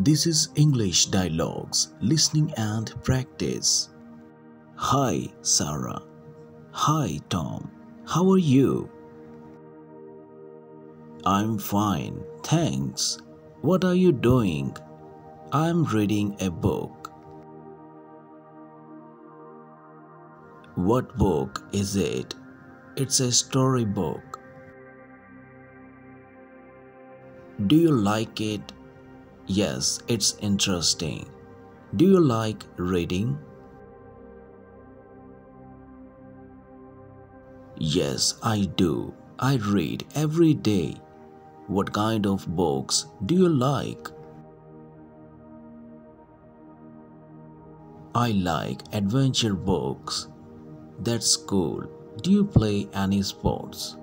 This is English Dialogues, Listening and Practice. Hi, Sarah. Hi, Tom. How are you? I'm fine, thanks. What are you doing? I'm reading a book. What book is it? It's a story book. Do you like it? Yes, it's interesting. Do you like reading? Yes, I do. I read every day. What kind of books do you like? I like adventure books. That's cool. Do you play any sports?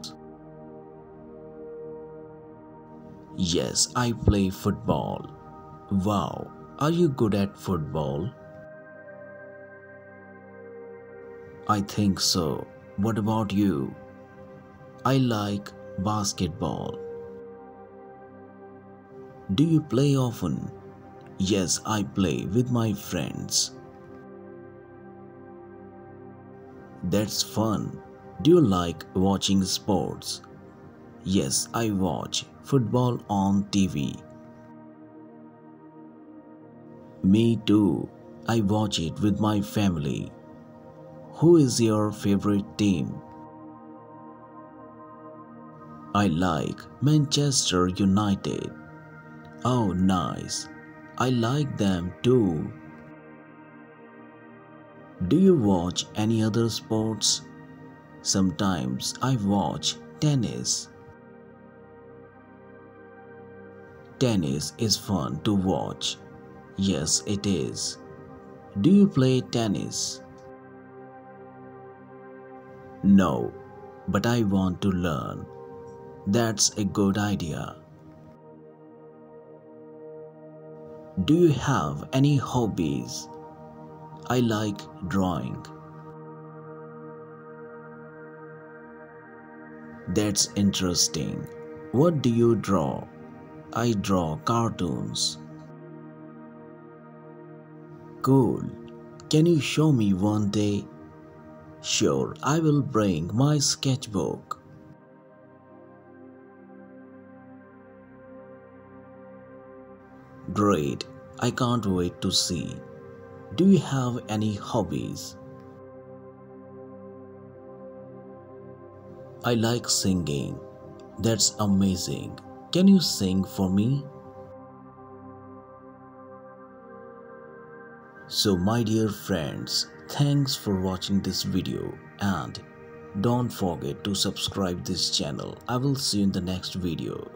Yes, I play football. Wow, are you good at football? I think so. What about you? I like basketball. Do you play often? Yes, I play with my friends. That's fun. Do you like watching sports? Yes, I watch football on TV. Me too. I watch it with my family. Who is your favorite team? I like Manchester United. Oh, nice. I like them too. Do you watch any other sports? Sometimes I watch tennis. Tennis is fun to watch. Yes, it is. Do you play tennis? No, but I want to learn. That's a good idea. Do you have any hobbies? I like drawing. That's interesting. What do you draw? I draw cartoons. Cool. Can you show me one day? Sure, I will bring my sketchbook. Great. I can't wait to see. Do you have any hobbies? I like singing. That's amazing. Can you sing for me? So my dear friends, thanks for watching this video and don't forget to subscribe this channel. I will see you in the next video.